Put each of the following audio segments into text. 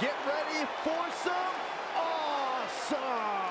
Get ready for some awesome!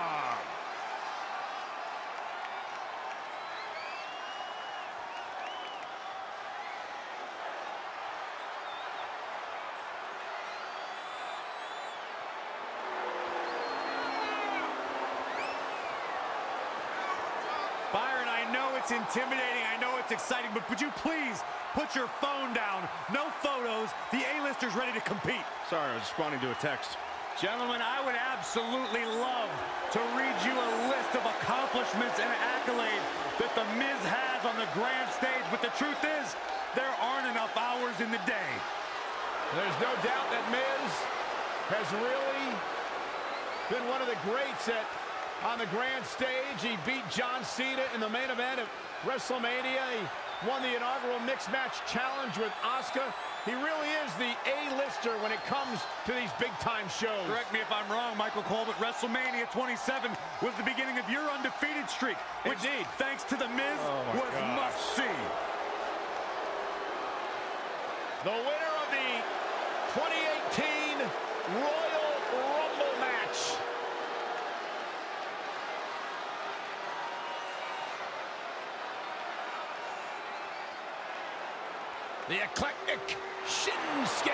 It's intimidating, I know it's exciting, but would you please put your phone down? No photos, the A-listers ready to compete. Sorry, I was responding to a text. Gentlemen, I would absolutely love to read you a list of accomplishments and accolades that The Miz has on the grand stage, but the truth is, there aren't enough hours in the day. There's no doubt that Miz has really been one of the greats at on the grand stage. He beat John Cena in the main event of WrestleMania. He won the inaugural Mixed Match Challenge with Asuka. He really is the A-lister when it comes to these big-time shows. Correct me if I'm wrong, Michael Cole, but WrestleMania 27 was the beginning of your undefeated streak, which, Indeed. thanks to The Miz, Oh, was must-see. The winner of the 2018 Royal Rumble match. The eclectic Shinsuke.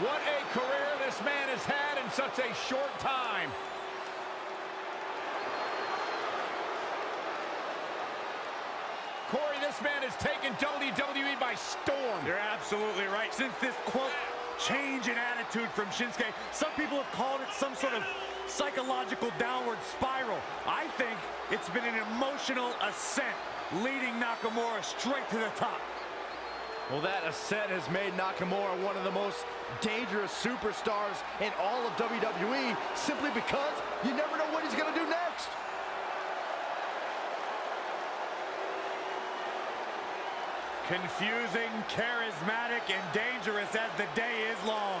What a career this man has had in such a short time. Corey, this man has taken WWE by storm. You're absolutely right. Since this quote, change in attitude from Shinsuke, some people have called it some sort of psychological downward spiral. I think it's been an emotional ascent, leading Nakamura straight to the top. Well, that ascent has made Nakamura one of the most dangerous superstars in all of WWE simply because you never know what he's going to do next. Confusing, charismatic, and dangerous as the day is long.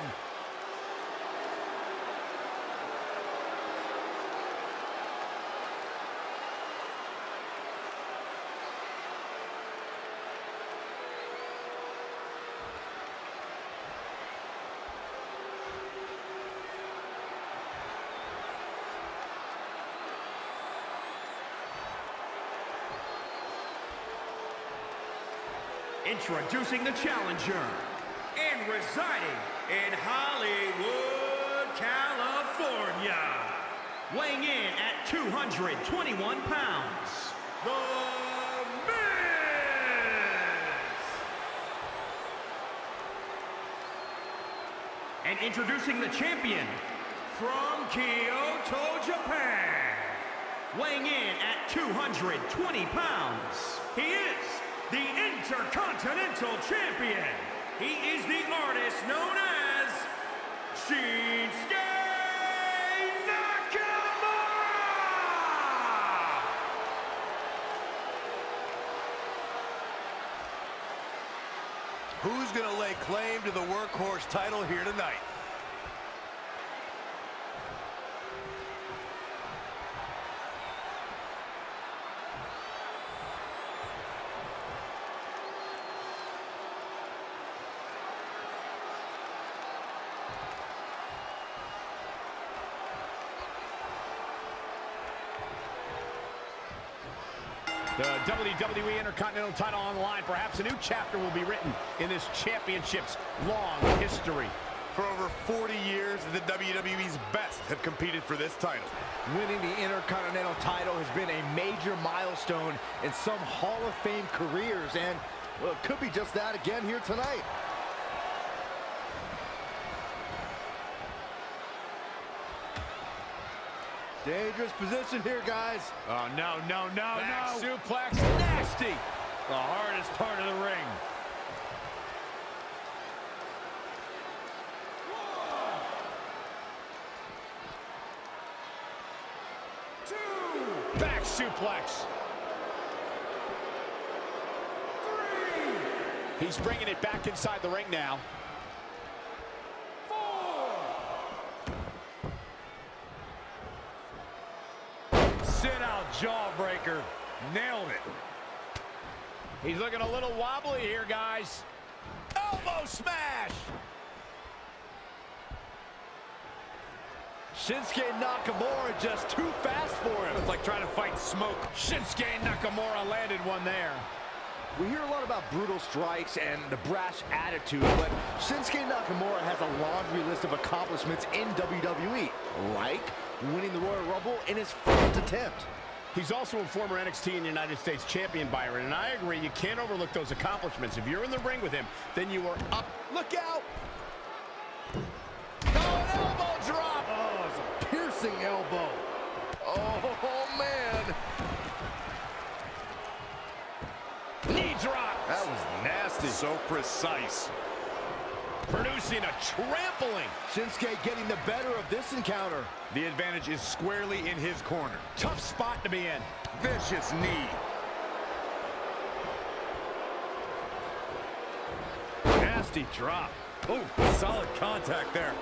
Introducing the challenger and residing in Hollywood, California. Weighing in at 221 pounds, The Miz! And introducing the champion from Kyoto, Japan. Weighing in at 220 pounds, he is the Intercontinental Champion. He is the artist known as Shinsuke Nakamura! Who's going to lay claim to the workhorse title here tonight? The WWE Intercontinental title on the line. Perhaps a new chapter will be written in this championship's long history. For over 40 years, the WWE's best have competed for this title. Winning the Intercontinental title has been a major milestone in some Hall of Fame careers, and well, it could be just that again here tonight. Dangerous position here, guys. Oh, no, no, no, Back no. suplex, nasty. The hardest part of the ring. One, two. Back suplex. Three. He's bringing it back inside the ring now. Jawbreaker. Nailed it. He's looking a little wobbly here, guys. Elbow smash! Shinsuke Nakamura just too fast for him. It's like trying to fight smoke. Shinsuke Nakamura landed one there. We hear a lot about brutal strikes and the brash attitude, but Shinsuke Nakamura has a laundry list of accomplishments in WWE, like winning the Royal Rumble in his first attempt. He's also a former NXT and United States champion, Byron, and I agree, you can't overlook those accomplishments. If you're in the ring with him, then you are up. Look out! Oh, an elbow drop! Oh, it's a piercing elbow. Oh, man. Knee drop! That was nasty. So precise. Producing a trampling. Shinsuke getting the better of this encounter. The advantage is squarely in his corner. Tough spot to be in. Vicious knee. Nasty drop. Oh, solid contact there.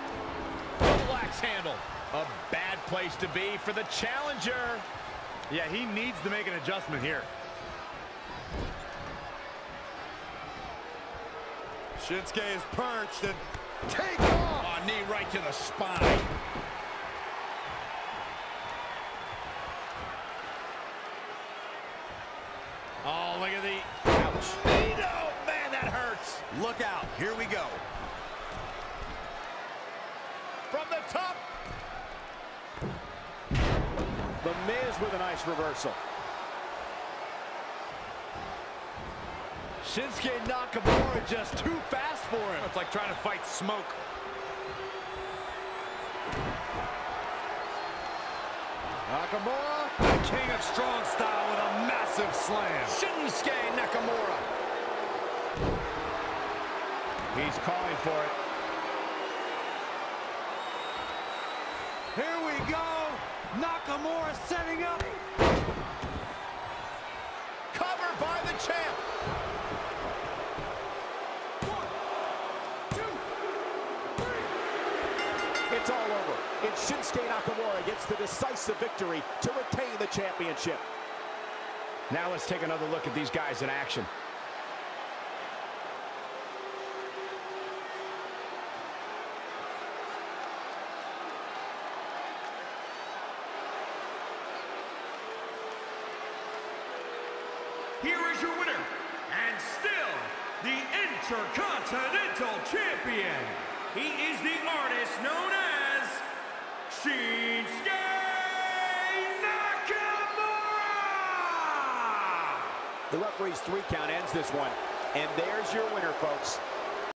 Double axe handle. A bad place to be for the challenger. Yeah, he needs to make an adjustment here. Shinsuke is perched and Take off. Oh, knee right to the spine. Oh, look at the... Ouch. Oh, man, that hurts. look out. Here we go. From the top. The Miz with a nice reversal. Shinsuke Nakamura just too fast for him. It's like trying to fight smoke. Nakamura. The king of strong style with a massive slam. Shinsuke Nakamura. He's calling for it. Here we go. Nakamura setting up. Covered by the champ. It's all over. And Shinsuke Nakamura gets the decisive victory to retain the championship. Now let's take another look at these guys in action. Here is your winner, and still the Intercontinental Champion. He is the artist known as Shinsuke Nakamura! The referee's three count ends this one. And there's your winner, folks.